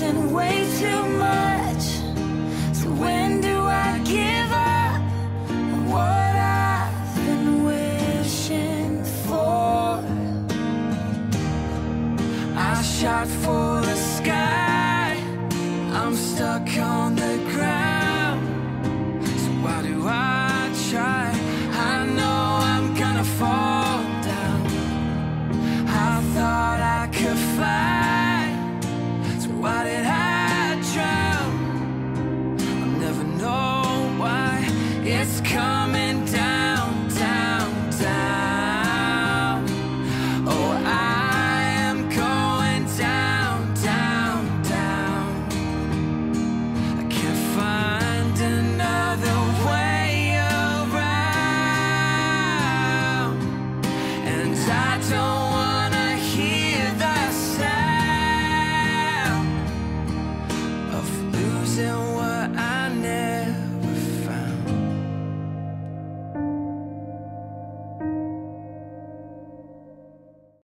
chasing way too much. So when do I give up what I've been wishing for? I shot for It's coming down, down, down. Oh, I am going down, down, down. I can't find another way around, and I don't.